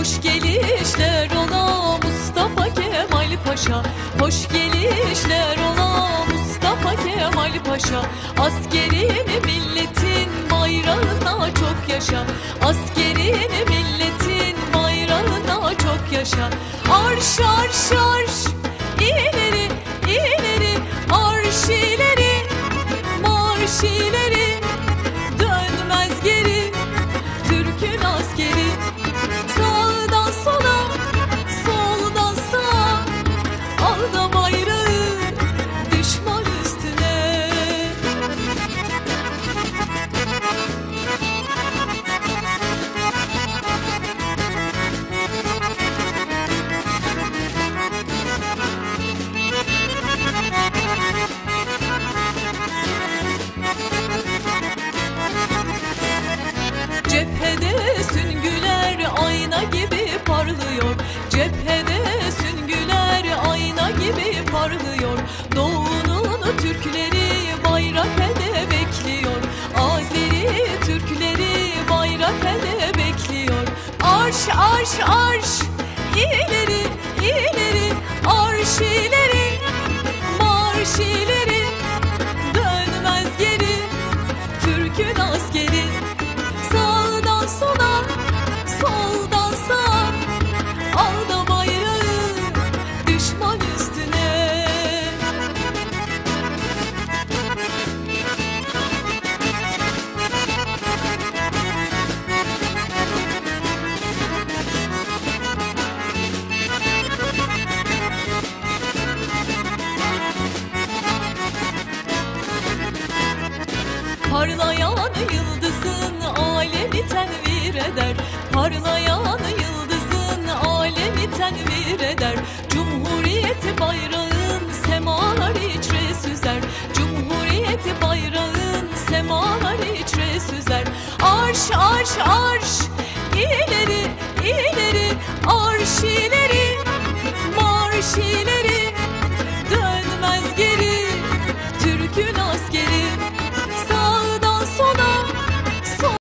Hoş gelişler ola Mustafa Kemal Paşa. Hoş gelişler ola Mustafa Kemal Paşa. Askerini milletin bayrağına çok yaşa. Askerini milletin bayrağına çok yaşa. Arş arş arş. Cephede süngüler ayna gibi parlıyor. Cephede süngüler ayna gibi parlıyor. Doğunun Türkleri bayrak elde bekliyor. Azeri Türkleri bayrak elde bekliyor. Arş arş arş! İleri ileri Parlayan yıldızın alemi tenvir eder. Parlayan yıldızın